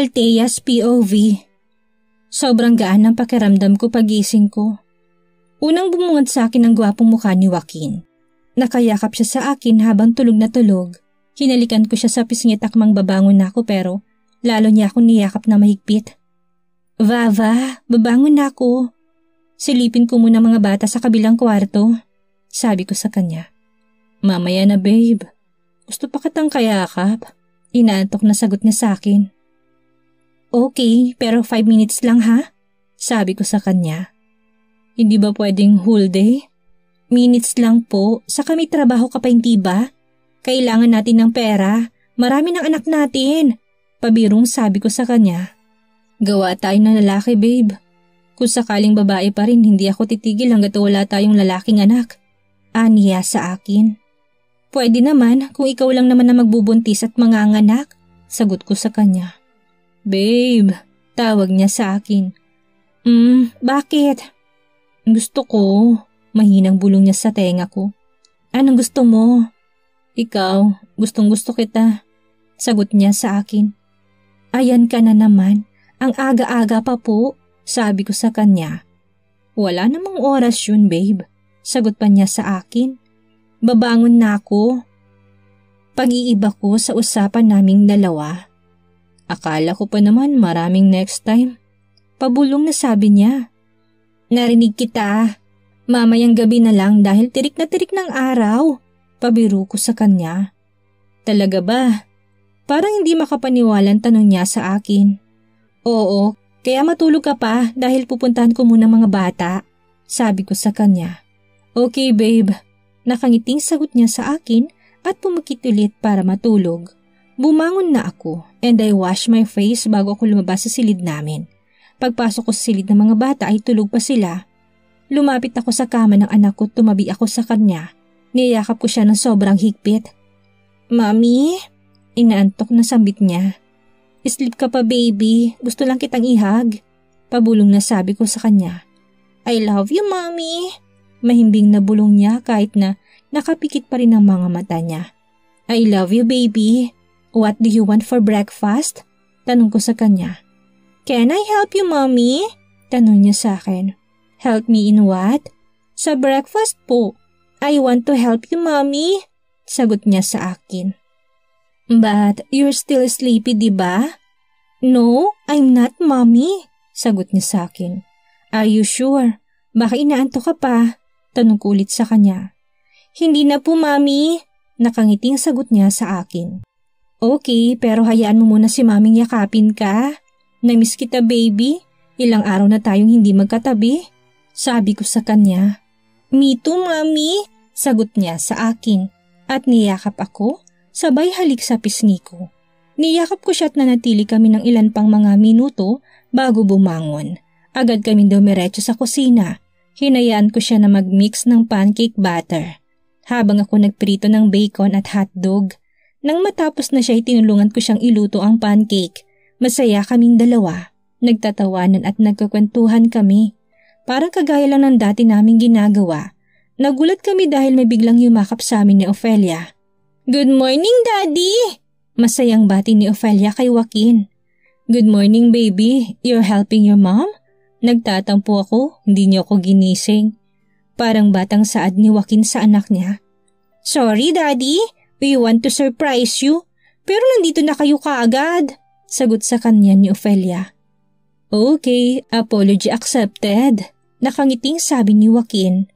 Altea's POV Sobrang gaan ng pakiramdam ko pagising ko. Unang bumungad sa akin ang gwapong mukha ni Joaquin. Nakayakap siya sa akin habang tulog na tulog. Hinalikan ko siya sa pisngit akmang babangon na ako pero lalo niya akong niyakap na mahigpit. Vava, babangon na ako. Silipin ko muna mga bata sa kabilang kwarto. Sabi ko sa kanya. Mamaya na babe. Gusto pa kitang kayakap. Inaantok na sagot niya sa akin. Okay, pero 5 minutes lang ha? Sabi ko sa kanya. Hindi ba pwedeng whole day? Minutes lang po, sa kami trabaho ka pa hindi ba? Kailangan natin ng pera, marami ng anak natin. Pabirong sabi ko sa kanya. Gawa tayo ng lalaki babe. Kung sakaling babae pa rin, hindi ako titigil hanggat wala tayong lalaking anak. Aniya sa akin. Pwede naman kung ikaw lang naman na magbubuntis at mga anak, sagot ko sa kanya. Babe, tawag niya sa akin. Hmm, bakit? Gusto ko. Mahinang bulong niya sa tenga ko. Anong gusto mo? Ikaw, gustong gusto kita. Sagot niya sa akin. Ayan ka na naman. Ang aga-aga pa po, sabi ko sa kanya. Wala namang oras yun, babe. Sagot pa niya sa akin. Babangon na ako. Pag-iiba ko sa usapan naming dalawa. Akala ko pa naman maraming next time. Pabulong na sabi niya. Narinig kita. Mamayang gabi na lang dahil tirik na tirik ng araw. Pabiro ko sa kanya. Talaga ba? Parang hindi makapaniwalang tanong niya sa akin. Oo, kaya matulog ka pa dahil pupuntahan ko muna mga bata. Sabi ko sa kanya. Okay babe. Nakangiting sagot niya sa akin at pumukit ulit para matulog. Bumangon na ako and I wash my face bago ako lumabas sa silid namin. Pagpasok ko sa silid ng mga bata ay tulog pa sila. Lumapit ako sa kama ng anak ko tumabi ako sa kanya. Niyakap ko siya ng sobrang higpit. Mami? Inaantok na sambit niya. Sleep ka pa baby, gusto lang kitang ihag. Pabulong na sabi ko sa kanya. I love you mommy. Mahimbing na bulong niya kahit na nakapikit pa rin ang mga mata niya. I love you baby. What do you want for breakfast? Tanong ko sa kanya. Can I help you, mommy? Tanong niya sa akin. Help me in what? Sa breakfast po. I want to help you, mommy. Sagot niya sa akin. But you're still sleepy, di ba? No, I'm not, mommy. Sagot niya sa akin. Are you sure? Baka inaanto ka pa? Tanong ko ulit sa kanya. Hindi na po, mommy. Nakangiting sagot niya sa akin. Okay, pero hayaan mo muna si maming yakapin ka. Namiss kita baby. Ilang araw na tayong hindi magkatabi. Sabi ko sa kanya. Me too, mami. Sagot niya sa akin. At niyakap ako, sabay halik sa pisngi ko. Niyakap ko siya at nanatili kami ng ilan pang mga minuto bago bumangon. Agad kami dumiretso sa kusina. Hinayaan ko siya na mag-mix ng pancake batter. Habang ako nagprito ng bacon at hotdog, nang matapos na siya itinulungan ko siyang iluto ang pancake. Masaya kaming dalawa. Nagtatawanan at nagkakwentuhan kami. Parang kagaya lang ng dati naming ginagawa. Nagulat kami dahil may biglang yumakap sa amin ni Ophelia. Good morning, Daddy! Masayang bati ni Ophelia kay Joaquin. Good morning, baby. You're helping your mom? Nagtatampo ako, hindi niyo ako ginising. Parang batang saad ni Joaquin sa anak niya. Sorry, Daddy. We want to surprise you, pero nandito na kayo kaagad. Sagot sa kanya ni Ophelia. Okay, apology accepted. Nakangiting sabi ni Joaquin.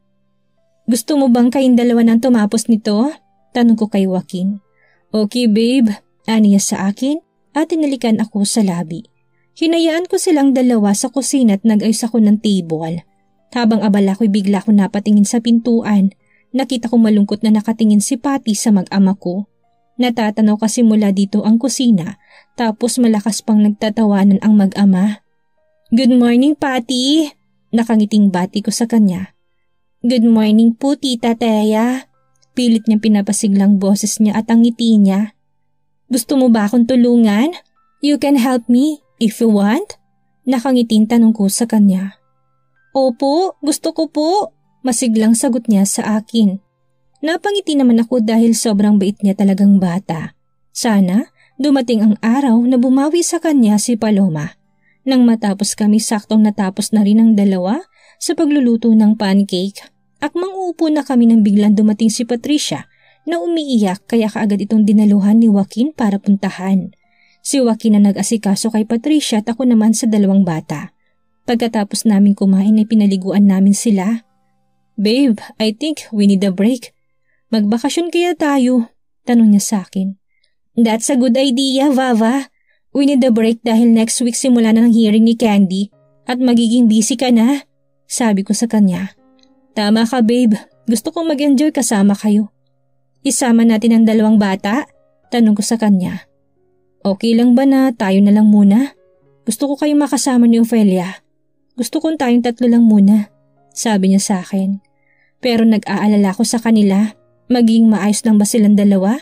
Gusto mo bang kayong dalawa nang tumapos nito? Tanong ko kay Joaquin. Okay babe, aniya sa akin at tinalikan ako sa labi. Hinayaan ko silang dalawa sa kusina at nag-ayos ako ng table. Habang abala ko'y bigla ko napatingin sa pintuan Nakita ko malungkot na nakatingin si Patty sa mag-ama ko. Natatanaw kasi mula dito ang kusina tapos malakas pang nagtatawanan ang mag-ama. Good morning, Patty! Nakangiting bati ko sa kanya. Good morning po, Tita Teya. Pilit niyang pinapasiglang boses niya at ang ngiti niya. Gusto mo ba akong tulungan? You can help me if you want? Nakangiting tanong ko sa kanya. Opo, gusto ko po. Masiglang sagot niya sa akin. Napangiti naman ako dahil sobrang bait niya talagang bata. Sana Dumating ang araw na bumawi sa kanya si Paloma. Nang matapos kami saktong natapos na rin ang dalawa sa pagluluto ng pancake. Akmang uupo na kami nang biglang dumating si Patricia na umiiyak kaya kaagad itong dinaluhan ni Joaquin para puntahan. Si Joaquin na nag-asikaso kay Patricia at ako naman sa dalawang bata. Pagkatapos namin kumain ay pinaliguan namin sila. Babe, I think we need a break. Magbakasyon kaya tayo? Tanong niya sa akin. That's a good idea, Vava. We need a break dahil next week simula na ng hearing ni Candy at magiging busy ka na. Sabi ko sa kanya. Tama ka babe, gusto kong mag-enjoy kasama kayo. Isama natin ang dalawang bata? Tanong ko sa kanya. Okay lang ba na tayo na lang muna? Gusto ko kayong makasama ni Ophelia. Gusto kong tayong tatlo lang muna. Sabi niya sa akin. Pero nag-aalala ko sa kanila. Maging maayos lang ba silang dalawa?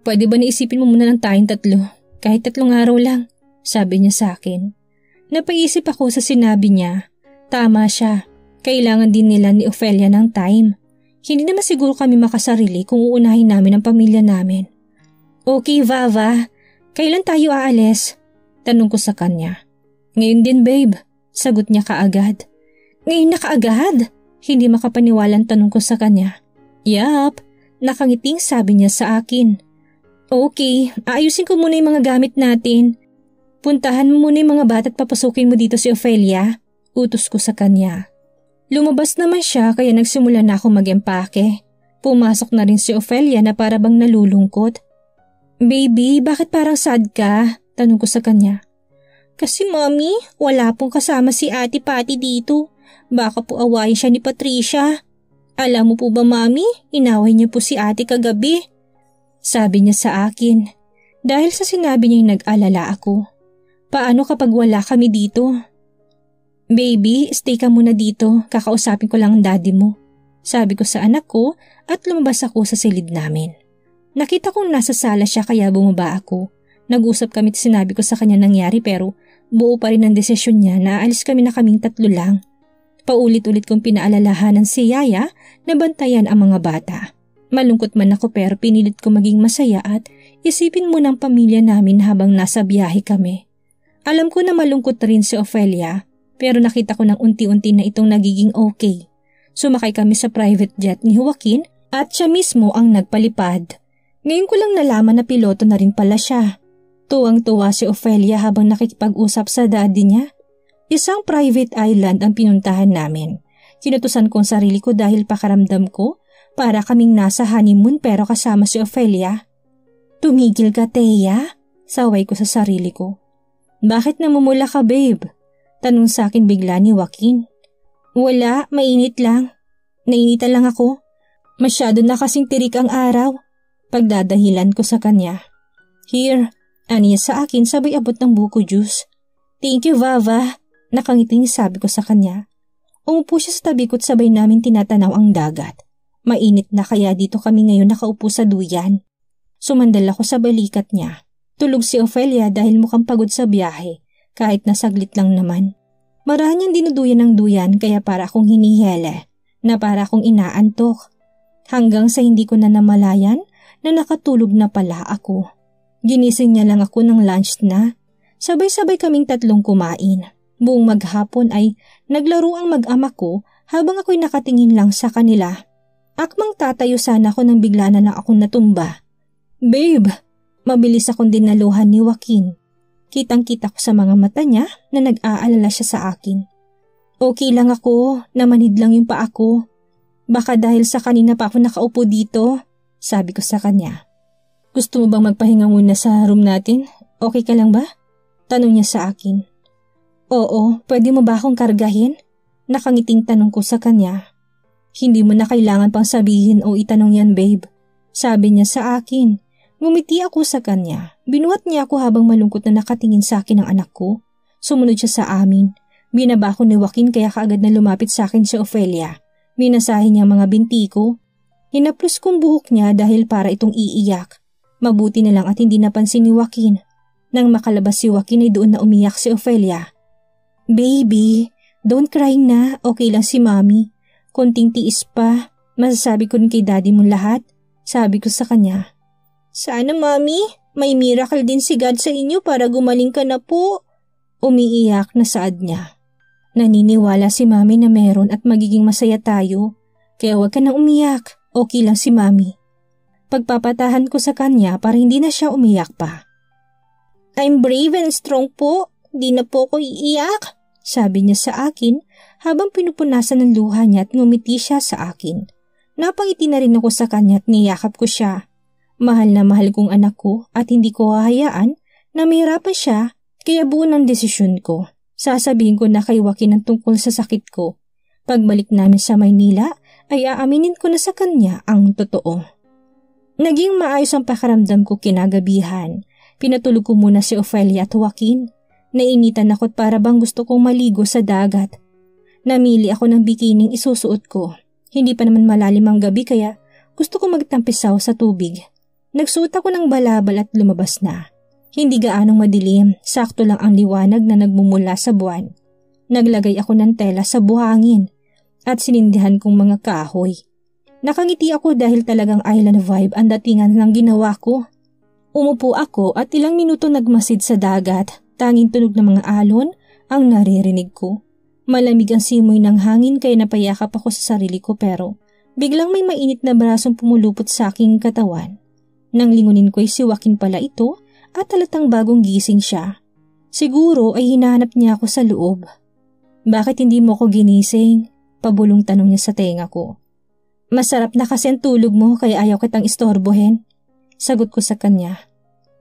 Pwede ba naisipin mo muna ng tayong tatlo? Kahit tatlong araw lang, sabi niya sa akin. Napaisip ako sa sinabi niya. Tama siya. Kailangan din nila ni Ophelia ng time. Hindi naman siguro kami makasarili kung uunahin namin ang pamilya namin. Okay, Vava. Kailan tayo aalis? Tanong ko sa kanya. Ngayon din, babe. Sagot niya kaagad. Ngayon na kaagad? Hindi makapaniwalang tanong ko sa kanya. Yap, nakangiting sabi niya sa akin. Okay, aayusin ko muna yung mga gamit natin. Puntahan mo muna yung mga bata at papasukin mo dito si Ophelia. Utos ko sa kanya. Lumabas naman siya kaya nagsimula na ako mag-empake. Pumasok na rin si Ophelia na para bang nalulungkot. Baby, bakit parang sad ka? Tanong ko sa kanya. Kasi mommy, wala pong kasama si ate Pati dito. Baka po awayin siya ni Patricia. Alam mo po ba mami, inaway niya po si ate kagabi. Sabi niya sa akin. Dahil sa sinabi niya nag-alala ako. Paano kapag wala kami dito? Baby, stay ka muna dito. Kakausapin ko lang ang daddy mo. Sabi ko sa anak ko at lumabas ako sa silid namin. Nakita kong nasa sala siya kaya bumaba ako. Nag-usap kami at sinabi ko sa kanya nangyari pero buo pa rin ang desisyon niya na aalis kami na kaming tatlo lang. Paulit-ulit kong pinaalalahanan si Yaya na bantayan ang mga bata. Malungkot man ako pero pinilit ko maging masaya at isipin mo ng pamilya namin habang nasa biyahe kami. Alam ko na malungkot rin si Ophelia pero nakita ko ng unti-unti na itong nagiging okay. Sumakay kami sa private jet ni Joaquin at siya mismo ang nagpalipad. Ngayon ko lang nalaman na piloto na rin pala siya. Tuwang-tuwa si Ophelia habang nakikipag-usap sa daddy niya. Isang private island ang pinuntahan namin. Kinutusan kong sarili ko dahil pakaramdam ko para kaming nasa honeymoon pero kasama si Ophelia. Tumigil ka, Teya? Saway ko sa sarili ko. Bakit namumula ka, babe? Tanong sa akin bigla ni Joaquin. Wala, mainit lang. Nainitan lang ako. Masyado na kasing tirik ang araw. Pagdadahilan ko sa kanya. Here, aniya sa akin sabay abot ng buko juice. Thank you, Vava. Nakangiting sabi ko sa kanya. Umupo siya sa tabi ko at sabay namin tinatanaw ang dagat. Mainit na kaya dito kami ngayon nakaupo sa duyan. Sumandal ako sa balikat niya. Tulog si Ophelia dahil mukhang pagod sa biyahe, kahit na saglit lang naman. Marahan niyang dinuduyan ng duyan kaya para akong hinihele, na para akong inaantok. Hanggang sa hindi ko na namalayan na nakatulog na pala ako. Ginising niya lang ako ng lunch na. Sabay-sabay kaming tatlong kumain. Buong maghapon ay naglaro ang mag-ama ko habang ako'y nakatingin lang sa kanila Akmang tatayo sana ako nang bigla na lang akong natumba. Babe! Mabilis akong dinaluhan ni Joaquin. Kitang-kita ko sa mga mata niya na nag-aalala siya sa akin. Okay lang ako, namanid lang yung pa ako. Baka dahil sa kanina pa ako nakaupo dito, sabi ko sa kanya. Gusto mo bang magpahinga muna sa room natin? Okay ka lang ba? Tanong niya sa akin. Oo, pwede mo ba akong kargahin? Nakangiting tanong ko sa kanya. Hindi mo na kailangan pang sabihin o itanong yan babe. Sabi niya sa akin. Ngumiti ako sa kanya. Binuhat niya ako habang malungkot na nakatingin sa akin ang anak ko. Sumunod siya sa amin. Binaba ko ni Joaquin kaya kaagad na lumapit sa akin si Ophelia. Minasahin niya mga binti ko. Hinaplos kong buhok niya dahil para itong iiyak. Mabuti na lang at hindi napansin ni Joaquin. Nang makalabas si Joaquin ay doon na umiyak si Ophelia. Baby, don't cry na. Okay lang si mommy. Konting tiis pa, masasabi ko kay daddy mo lahat, sabi ko sa kanya. Sana mami, May miracle din si God sa inyo para gumaling ka na po. Umiiyak na saad niya. Naniniwala si mami na meron at magiging masaya tayo. Kaya huwag ka nang umiyak. Okay lang si mami. Pagpapatahan ko sa kanya para hindi na siya umiyak pa. I'm brave and strong po. Di na po ako iiyak. Sabi niya sa akin habang pinupunasan ng luha niya at ngumiti siya sa akin. Napangiti na rin ako sa kanya at niyakap ko siya. Mahal na mahal kong anak ko at hindi ko hahayaan na mahirapan siya kaya buo ng desisyon ko. Sasabihin ko na kay Joaquin ang tungkol sa sakit ko. Pagbalik namin sa Maynila ay aaminin ko na sa kanya ang totoo. Naging maayos ang pakaramdam ko kinagabihan. Pinatulog ko muna si Ophelia at Joaquin. Nainitan ako para bang gusto kong maligo sa dagat. Namili ako ng bikining isusuot ko hindi pa naman malalim ang gabi kaya gusto ko magtampisaw sa tubig. Nagsuot ako ng balabal at lumabas na. Hindi gaanong madilim, sakto lang ang liwanag na nagmumula sa buwan. Naglagay ako ng tela sa buhangin at sinindihan kong mga kahoy. Nakangiti ako dahil talagang island vibe ang datingan ng ginawa ko. Umupo ako at ilang minuto nagmasid sa dagat. Tanging tunog ng mga alon ang naririnig ko. Malamig ang simoy ng hangin kaya napayakap ako sa sarili ko pero biglang may mainit na brasong pumulupot sa aking katawan. Nang lingunin ko ay si Joaquin pala ito at talatang bagong gising siya. Siguro ay hinahanap niya ako sa loob. Bakit hindi mo ko ginising? Pabulong tanong niya sa tenga ko. Masarap na kasi ang tulog mo kaya ayaw kitang istorbohin. Sagot ko sa kanya.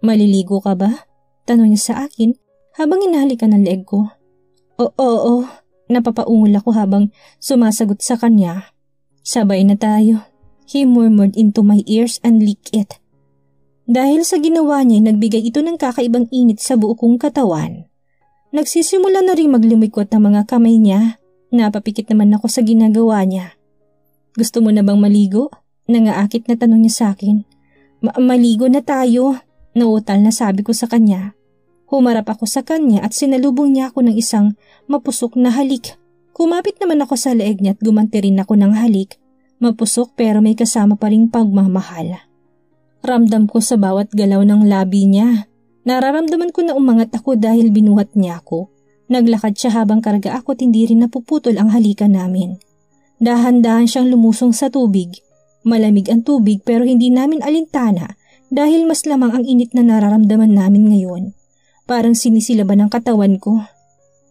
Maliligo ka ba? Tanong niya sa akin habang inahalikan ng leg ko. Oo, oo, Napapaungol ako habang sumasagot sa kanya. Sabay na tayo. He murmured into my ears and licked it. Dahil sa ginawa niya, nagbigay ito ng kakaibang init sa buo kong katawan. Nagsisimula na rin maglumikot ang mga kamay niya. Napapikit naman ako sa ginagawa niya. Gusto mo na bang maligo? Nangaakit na tanong niya sa akin. Ma- maligo na tayo. Nautal na sabi ko sa kanya. Humarap ako sa kanya at sinalubong niya ako ng isang mapusok na halik. Kumapit naman ako sa leeg niya at gumanti rin ako ng halik. Mapusok pero may kasama pa ring pagmamahal. Ramdam ko sa bawat galaw ng labi niya. Nararamdaman ko na umangat ako dahil binuhat niya ako. Naglakad siya habang karga ako at hindi rin napuputol ang halika namin. Dahan-dahan siyang lumusong sa tubig. Malamig ang tubig pero hindi namin alintana dahil mas lamang ang init na nararamdaman namin ngayon. Parang sinisilaban ng katawan ko.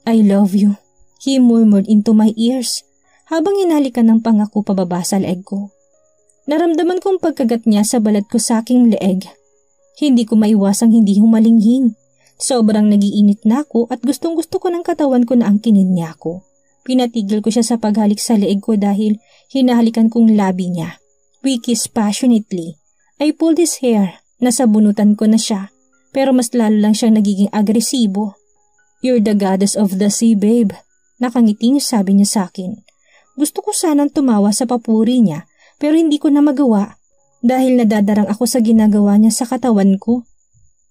I love you, he murmured into my ears habang hinalikan ng pangako pababa sa leeg ko. Naramdaman kong pagkagat niya sa balat ko sa aking leeg. Hindi ko maiwasang hindi humalinghing. Sobrang nagiinit na ako at gustong gusto ko ng katawan ko na angkinin niya ako. Pinatigil ko siya sa paghalik sa leeg ko dahil hinahalikan kong labi niya. We kissed passionately. I pulled his hair. Nasa bunutan ko na siya pero mas lalo lang siyang nagiging agresibo. You're the goddess of the sea, babe. Nakangiting sabi niya sa akin. Gusto ko sanang tumawa sa papuri niya pero hindi ko na magawa dahil nadadarang ako sa ginagawa niya sa katawan ko.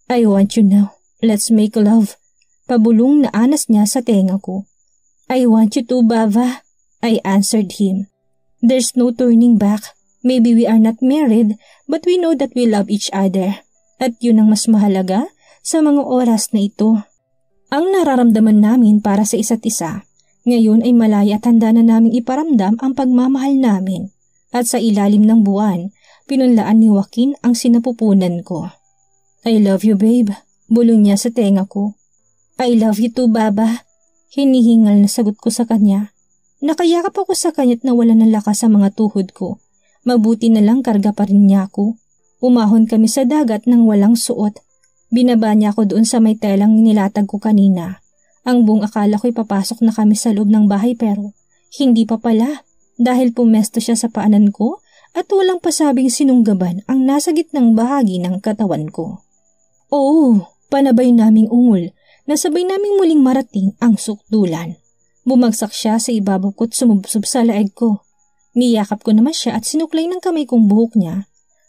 I want you now. Let's make love. Pabulong na anas niya sa tenga ko. I want you to, Bava. I answered him. There's no turning back. Maybe we are not married, but we know that we love each other. At yun ang mas mahalaga sa mga oras na ito. Ang nararamdaman namin para sa isa't isa, ngayon ay malaya at handa na naming iparamdam ang pagmamahal namin. At sa ilalim ng buwan, pinunlaan ni Joaquin ang sinapupunan ko. I love you babe, bulong niya sa tenga ko. I love you too baba. Hinihingal na sagot ko sa kanya. Nakayakap ako sa kanya't nawala ng lakas sa mga tuhod ko. Mabuti na lang karga pa rin niya ako. Umahon kami sa dagat nang walang suot. Binaba niya ako doon sa may telang nilatag ko kanina. Ang buong akala ko'y papasok na kami sa loob ng bahay pero hindi pa pala dahil pumesto siya sa paanan ko at walang pasabing sinunggaban ang nasa gitnang bahagi ng katawan ko. Oo, panabay naming ungol na sabay naming muling marating ang sukdulan. Bumagsak siya sa ibabaw ko't sumubsob sa laeg ko. Niyakap ko naman siya at sinuklay ng kamay kong buhok niya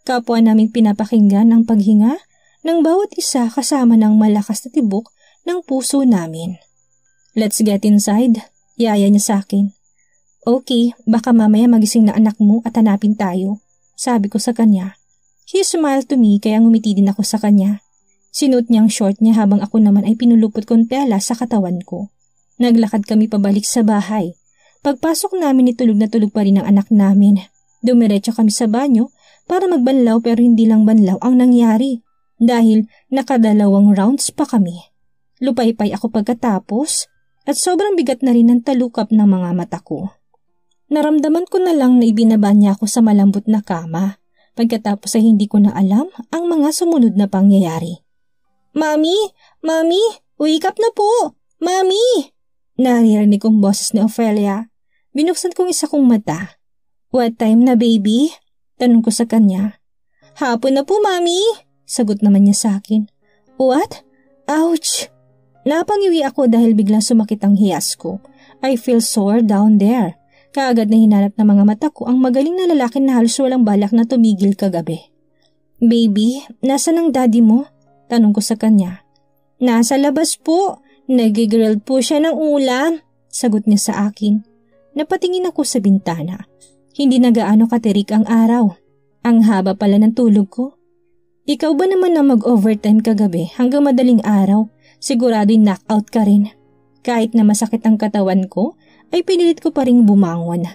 Kapwa naming pinapakinggan ang paghinga ng bawat isa kasama ng malakas na tibok ng puso namin. Let's get inside, yaya niya sa akin. Okay, baka mamaya magising na anak mo at hanapin tayo, sabi ko sa kanya. He smiled to me kaya ngumiti din ako sa kanya. Sinuot niya ang short niya habang ako naman ay pinulupot kong tela sa katawan ko. Naglakad kami pabalik sa bahay. Pagpasok namin itulog na tulog pa rin ang anak namin. Dumiretso kami sa banyo para magbanlaw pero hindi lang banlaw ang nangyari dahil nakadalawang rounds pa kami. Lupaypay ako pagkatapos at sobrang bigat na rin ang talukap ng mga mata ko. Naramdaman ko na lang na ibinaba niya ako sa malambot na kama pagkatapos ay hindi ko na alam ang mga sumunod na pangyayari. Mami! Mami! Wake up na po! Mami! Naririnig kong boses ni Ophelia. Binuksan kong isa kong mata. What time na baby? Tanong ko sa kanya. Hapon na po, Mami! Sagot naman niya sa akin. What? Ouch! Napangiwi ako dahil biglang sumakit ang hiyas ko. I feel sore down there. Kaagad na hinanap ng mga mata ko ang magaling na lalaki na halos walang balak na tumigil kagabi. Baby, nasa ng daddy mo? Tanong ko sa kanya. Nasa labas po. Nagigrill po siya ng ulam. Sagot niya sa akin. Napatingin ako sa bintana. Hindi na gaano katirik ang araw. Ang haba pala ng tulog ko. Ikaw ba naman na mag-overtime kagabi hanggang madaling araw? Sigurado knockout ka rin. Kahit na masakit ang katawan ko, ay pinilit ko pa rin bumangon.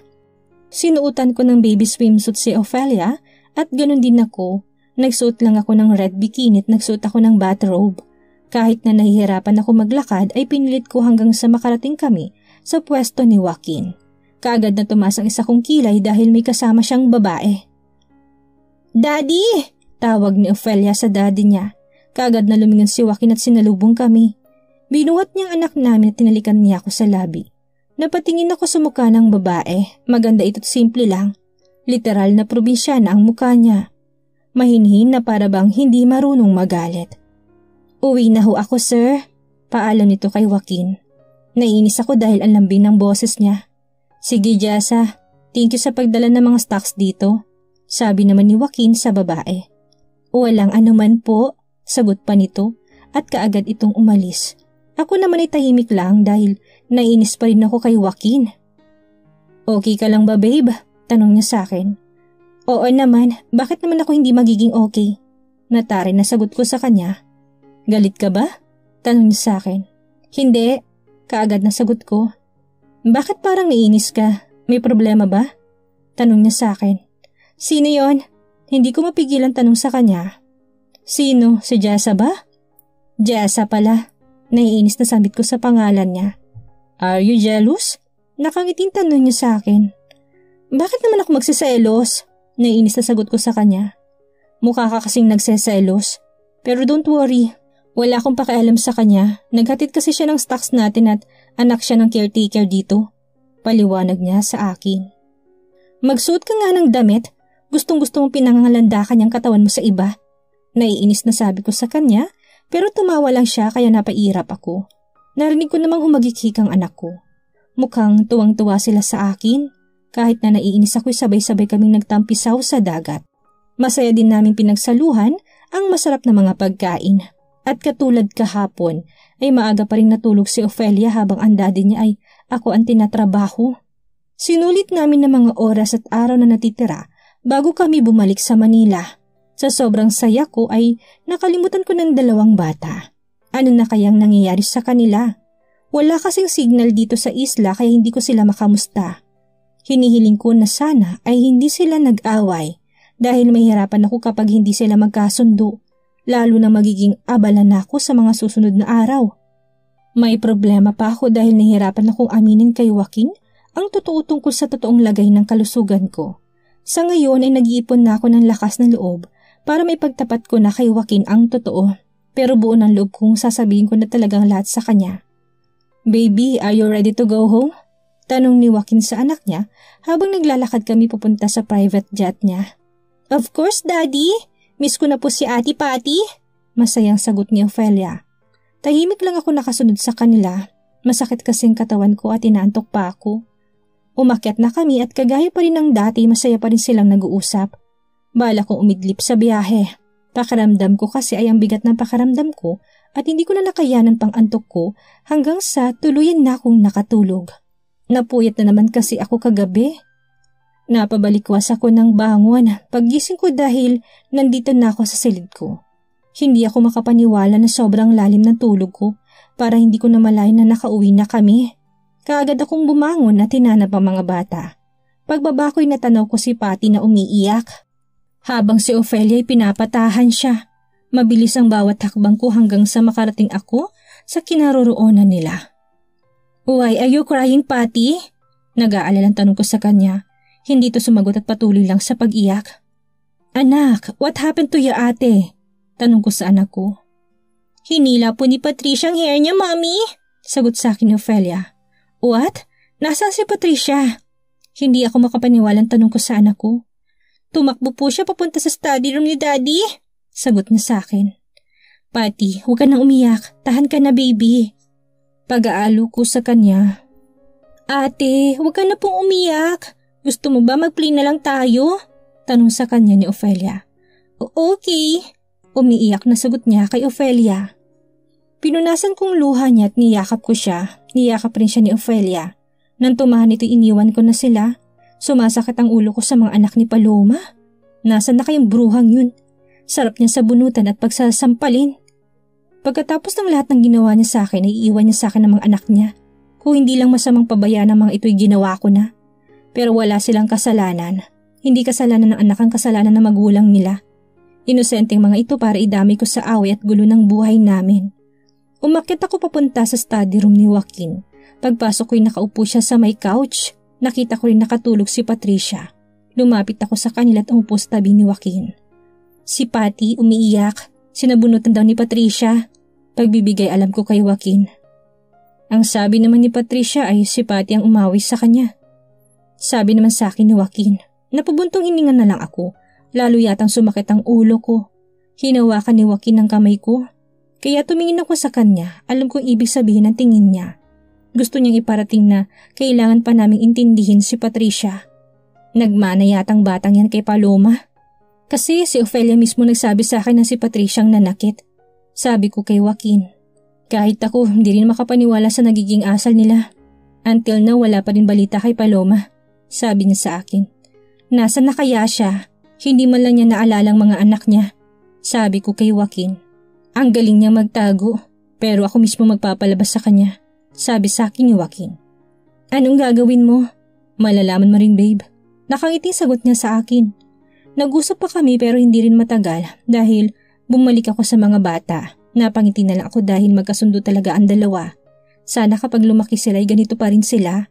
Sinuutan ko ng baby swimsuit si Ophelia at ganun din ako Nagsuot lang ako ng red bikini at nagsuot ako ng bathrobe. Kahit na nahihirapan ako maglakad ay pinilit ko hanggang sa makarating kami sa pwesto ni Joaquin. Kaagad na tumas ang isa kong kilay dahil may kasama siyang babae. Daddy! Tawag ni Ophelia sa daddy niya. Kaagad na lumingon si Joaquin at sinalubong kami. Binuhat niyang anak namin at tinalikan niya ako sa labi. Napatingin ako sa mukha ng babae. Maganda ito't simple lang. Literal na probinsyana ang mukha niya mahinhin na para bang hindi marunong magalit. Uwi na ho ako sir, paalam nito kay Joaquin. Nainis ako dahil ang lambing ng boses niya. Sige Jasa, thank you sa pagdala ng mga stocks dito, sabi naman ni Joaquin sa babae. Walang anuman po, sagot pa nito at kaagad itong umalis. Ako naman ay tahimik lang dahil nainis pa rin ako kay Joaquin. Okay ka lang ba babe? Tanong niya sa akin. Oo naman, bakit naman ako hindi magiging okay? Natari na sagot ko sa kanya. Galit ka ba? Tanong niya sa akin. Hindi, kaagad na sagot ko. Bakit parang naiinis ka? May problema ba? Tanong niya sa akin. Sino yon? Hindi ko mapigilan tanong sa kanya. Sino? Si Jessa ba? Jessa pala. Naiinis na sabit ko sa pangalan niya. Are you jealous? Nakangiting tanong niya sa akin. Bakit naman ako magsiselos? Naiinis na sagot ko sa kanya. Mukha ka kasing nagseselos. Pero don't worry, wala akong pakialam sa kanya. Naghatid kasi siya ng stocks natin at anak siya ng caretaker dito. Paliwanag niya sa akin. Magsuot ka nga ng damit. Gustong gusto mong pinangangalandakan niyang katawan mo sa iba. Naiinis na sabi ko sa kanya pero tumawa lang siya kaya napairap ako. Narinig ko namang humagikik ang anak ko. Mukhang tuwang-tuwa sila sa akin kahit na naiinis ako'y sabay-sabay kaming nagtampisaw sa dagat. Masaya din namin pinagsaluhan ang masarap na mga pagkain. At katulad kahapon ay maaga pa rin natulog si Ophelia habang ang daddy niya ay ako ang tinatrabaho. Sinulit namin ng mga oras at araw na natitira bago kami bumalik sa Manila. Sa sobrang saya ko ay nakalimutan ko ng dalawang bata. Ano na kayang nangyayari sa kanila? Wala kasing signal dito sa isla kaya hindi ko sila makamusta. Hinihiling ko na sana ay hindi sila nag-away dahil mahirapan ako kapag hindi sila magkasundo, lalo na magiging abala na ako sa mga susunod na araw. May problema pa ako dahil nahirapan akong aminin kay Joaquin ang totoo tungkol sa totoong lagay ng kalusugan ko. Sa ngayon ay nag-iipon na ako ng lakas ng loob para may pagtapat ko na kay Joaquin ang totoo pero buo ng loob kong sasabihin ko na talagang lahat sa kanya. Baby, are you ready to go home? Tanong ni Joaquin sa anak niya habang naglalakad kami pupunta sa private jet niya. Of course, Daddy. Miss ko na po si Ate Patty. Masayang sagot ni Ophelia. Tahimik lang ako nakasunod sa kanila. Masakit kasi ang katawan ko at inaantok pa ako. Umakyat na kami at kagaya pa rin ng dati masaya pa rin silang nag-uusap. Bala kong umidlip sa biyahe. Pakaramdam ko kasi ay ang bigat ng pakaramdam ko at hindi ko na nakayanan pang antok ko hanggang sa tuluyan na akong nakatulog. Napuyat na naman kasi ako kagabi. Napabalikwas ako ng bangon paggising ko dahil nandito na ako sa silid ko. Hindi ako makapaniwala na sobrang lalim ng tulog ko para hindi ko namalayan na nakauwi na kami. Kaagad akong bumangon at tinanap ang mga bata. Pagbaba ko'y natanaw ko si Patty na umiiyak. Habang si Ophelia ay pinapatahan siya. Mabilis ang bawat hakbang ko hanggang sa makarating ako sa kinaroroonan nila. Why are you crying, Patty? Nag-aalalang tanong ko sa kanya. Hindi to sumagot at patuloy lang sa pag-iyak. Anak, what happened to your ate? Tanong ko sa anak ko. Hinila po ni Patricia ang hair niya, Mommy. Sagot sa akin ni Ophelia. What? Nasaan si Patricia? Hindi ako makapaniwalang tanong ko sa anak ko. Tumakbo po siya papunta sa study room ni Daddy. Sagot niya sa akin. Pati, huwag ka nang umiyak. Tahan ka na baby. Pag-aalo ko sa kanya. Ate, huwag ka na pong umiyak. Gusto mo ba mag-play na lang tayo? Tanong sa kanya ni Ophelia. Okay. Umiiyak na sagot niya kay Ophelia. Pinunasan kong luha niya at niyakap ko siya. Niyakap rin siya ni Ophelia. Nang tumahan ito iniwan ko na sila. Sumasakit ang ulo ko sa mga anak ni Paloma. Nasaan na kayong bruhang yun? Sarap niya sa bunutan at pagsasampalin. Pagkatapos ng lahat ng ginawa niya sa akin ay iiwan niya sa akin ng mga anak niya. Kung hindi lang masamang pabayaan ng mga ito'y ginawa ko na. Pero wala silang kasalanan. Hindi kasalanan ng anak ang kasalanan ng magulang nila. Inosenteng mga ito para idami ko sa away at gulo ng buhay namin. Umakit ako papunta sa study room ni Joaquin Pagpasok ko'y nakaupo siya sa may couch. Nakita ko rin nakatulog si Patricia. Lumapit ako sa kanila at umupo sa tabi ni Joaquin. Si Patty umiiyak. Sinabunutan daw ni Patricia. Pagbibigay alam ko kay Joaquin. Ang sabi naman ni Patricia ay si Patty ang umawi sa kanya. Sabi naman sa akin ni Joaquin, napabuntong hininga na lang ako, lalo yatang sumakit ang ulo ko. Hinawakan ni Joaquin ang kamay ko. Kaya tumingin ako sa kanya, alam kong ibig sabihin ng tingin niya. Gusto niyang iparating na kailangan pa naming intindihin si Patricia. Nagmana yatang batang yan kay Paloma. Kasi si Ophelia mismo nagsabi sa akin na si Patricia ang nanakit. Sabi ko kay Joaquin. Kahit ako, hindi rin makapaniwala sa nagiging asal nila. Until now, wala pa rin balita kay Paloma. Sabi niya sa akin. Nasa na kaya siya? Hindi man lang niya naalala ang mga anak niya. Sabi ko kay Joaquin. Ang galing niya magtago, pero ako mismo magpapalabas sa kanya. Sabi sa akin ni Joaquin. Anong gagawin mo? Malalaman mo rin babe. Nakangiti sagot niya sa akin. Nag-usap pa kami pero hindi rin matagal dahil bumalik ako sa mga bata. Napangiti na lang ako dahil magkasundo talaga ang dalawa. Sana kapag lumaki sila ay ganito pa rin sila.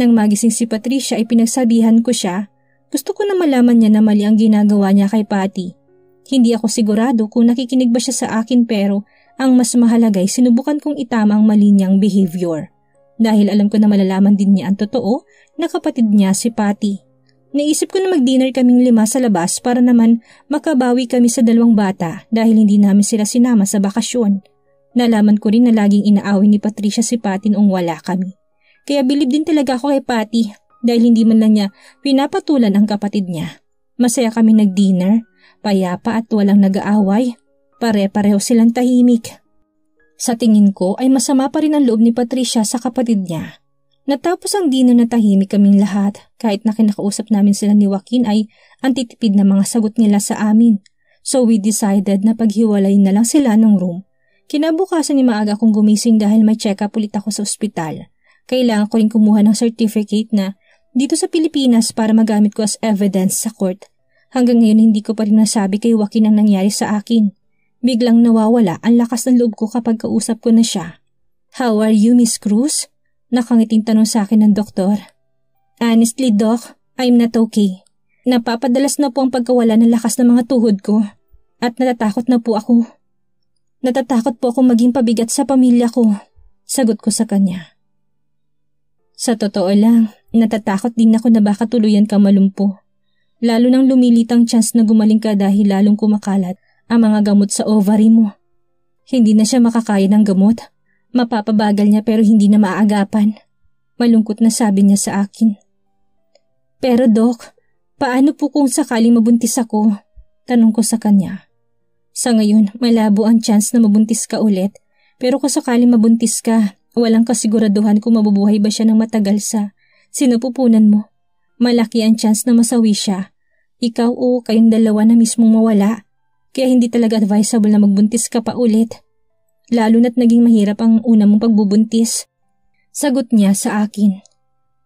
Nang magising si Patricia ay pinagsabihan ko siya. Gusto ko na malaman niya na mali ang ginagawa niya kay Patty. Hindi ako sigurado kung nakikinig ba siya sa akin pero ang mas mahalaga ay sinubukan kong itama ang mali niyang behavior. Dahil alam ko na malalaman din niya ang totoo na kapatid niya si Patty. Naisip ko na mag-dinner kaming lima sa labas para naman makabawi kami sa dalawang bata dahil hindi namin sila sinama sa bakasyon. Nalaman ko rin na laging inaawin ni Patricia si Patty noong wala kami. Kaya bilib din talaga ako kay Patty dahil hindi man lang niya pinapatulan ang kapatid niya. Masaya kami nag-dinner, payapa at walang nag-aaway Pare-pareho silang tahimik. Sa tingin ko ay masama pa rin ang loob ni Patricia sa kapatid niya. Natapos ang dinner na tahimik kaming lahat kahit na kinakausap namin sila ni Joaquin ay antitipid na mga sagot nila sa amin. So we decided na paghiwalay na lang sila ng room. Kinabukasan ni maaga kong gumising dahil may check-up ulit ako sa ospital. Kailangan ko rin kumuha ng certificate na dito sa Pilipinas para magamit ko as evidence sa court. Hanggang ngayon hindi ko pa rin nasabi kay Joaquin ang nangyari sa akin. Biglang nawawala ang lakas ng loob ko kapag kausap ko na siya. How are you, Miss Cruz? Nakangiting tanong sa akin ng doktor. Honestly, Doc, I'm not okay. Napapadalas na po ang pagkawala ng lakas ng mga tuhod ko. At natatakot na po ako. Natatakot po ako maging pabigat sa pamilya ko. Sagot ko sa kanya. Sa totoo lang, natatakot din ako na baka tuluyan ka malumpo. Lalo nang lumilitang chance na gumaling ka dahil lalong kumakalat ang mga gamot sa ovary mo. Hindi na siya makakaya ng gamot. Mapapabagal niya pero hindi na maaagapan. Malungkot na sabi niya sa akin. Pero Doc, paano po kung sakaling mabuntis ako? Tanong ko sa kanya. Sa ngayon, malabo ang chance na mabuntis ka ulit. Pero kung sakaling mabuntis ka, walang kasiguraduhan kung mabubuhay ba siya ng matagal sa sinupupunan mo. Malaki ang chance na masawi siya. Ikaw o kayong dalawa na mismong mawala Kaya hindi talaga advisable na magbuntis ka pa ulit. Lalo na't naging mahirap ang una mong pagbubuntis. Sagot niya sa akin.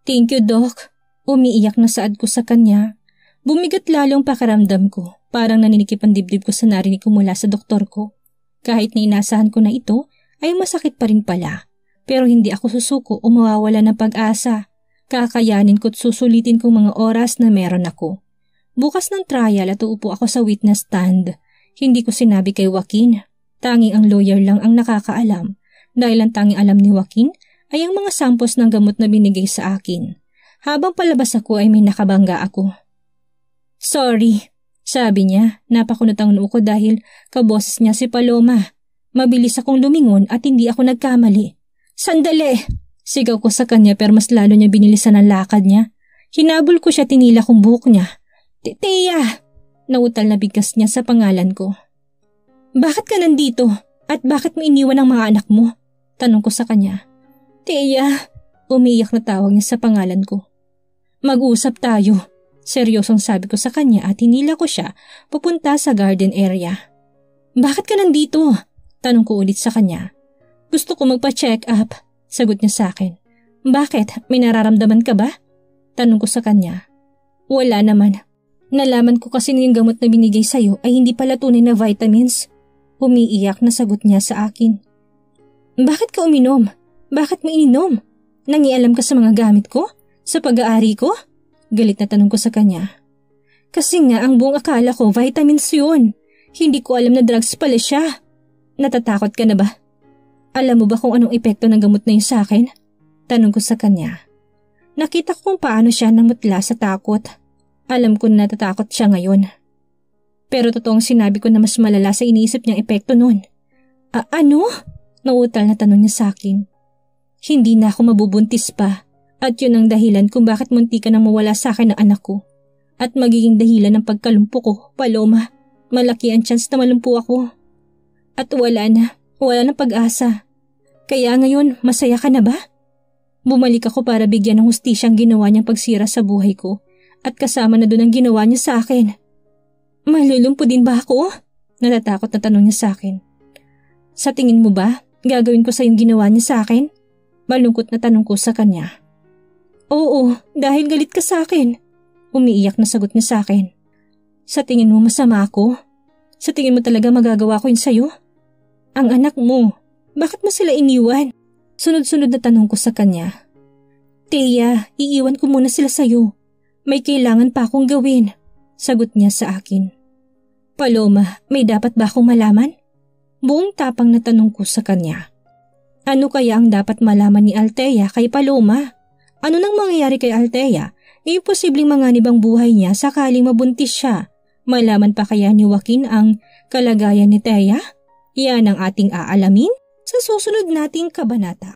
Thank you, Doc. Umiiyak na saad ko sa kanya. Bumigat lalo ang pakaramdam ko. Parang naninikip ang dibdib ko sa narinig ko mula sa doktor ko. Kahit na inasahan ko na ito, ay masakit pa rin pala. Pero hindi ako susuko o mawawala ng pag-asa. Kakayanin ko't susulitin kong mga oras na meron ako. Bukas ng trial at uupo ako sa witness stand. Hindi ko sinabi kay Joaquin. Tanging ang lawyer lang ang nakakaalam. Dahil ang tanging alam ni Joaquin ay ang mga samples ng gamot na binigay sa akin. Habang palabas ako ay may nakabangga ako. Sorry, sabi niya, napakunot ang noo ko dahil kaboses niya si Paloma. Mabilis akong lumingon at hindi ako nagkamali. Sandali! Sigaw ko sa kanya pero mas lalo niya binilisan ang lakad niya. Hinabol ko siya tinila kong buhok niya. Tiya! Nautal na bigkas niya sa pangalan ko. Bakit ka nandito? At bakit mo iniwan ang mga anak mo? Tanong ko sa kanya. Tiya! Umiiyak na tawag niya sa pangalan ko. Mag-usap tayo. Seryosong sabi ko sa kanya at hinila ko siya papunta sa garden area. Bakit ka nandito? Tanong ko ulit sa kanya. Gusto ko magpa-check up, sagot niya sa akin. Bakit? May nararamdaman ka ba? Tanong ko sa kanya. Wala naman. Nalaman ko kasi yung gamot na binigay sa'yo ay hindi pala tunay na vitamins. Umiiyak na sagot niya sa akin. Bakit ka uminom? Bakit mo ininom? Nangialam ka sa mga gamit ko? Sa pag-aari ko? Galit na tanong ko sa kanya. Kasi nga ang buong akala ko vitamins yun. Hindi ko alam na drugs pala siya. Natatakot ka na ba? Alam mo ba kung anong epekto ng gamot na yun sa akin? Tanong ko sa kanya. Nakita ko kung paano siya namutla sa takot. Alam ko na natatakot siya ngayon. Pero totoong sinabi ko na mas malala sa iniisip niyang epekto nun. A ano? Nautal na tanong niya sa akin. Hindi na ako mabubuntis pa. At yun ang dahilan kung bakit munti ka nang mawala sa akin ng anak ko. At magiging dahilan ng pagkalumpo ko, Paloma. Malaki ang chance na malumpo ako. At wala na, wala na pag-asa. Kaya ngayon, masaya ka na ba? Bumalik ako para bigyan ng hustisya ang ginawa niyang pagsira sa buhay ko at kasama na doon ang ginawa niya sa akin. Malulumpo din ba ako? Natatakot na tanong niya sa akin. Sa tingin mo ba, gagawin ko sa yung ginawa niya sa akin? Malungkot na tanong ko sa kanya. Oo, dahil galit ka sa akin. Umiiyak na sagot niya sa akin. Sa tingin mo masama ako? Sa tingin mo talaga magagawa ko yun sa'yo? Ang anak mo, bakit mo sila iniwan? Sunod-sunod na tanong ko sa kanya. Teya, iiwan ko muna sila sa'yo. May kailangan pa akong gawin. Sagot niya sa akin. Paloma, may dapat ba akong malaman? Buong tapang na tanong ko sa kanya. Ano kaya ang dapat malaman ni Altea kay Paloma? Ano nang mangyayari kay Altea? E posibleng manganib ang buhay niya sakaling mabuntis siya. Malaman pa kaya ni Joaquin ang kalagayan ni Thea? Yan ang ating aalamin sa susunod nating kabanata.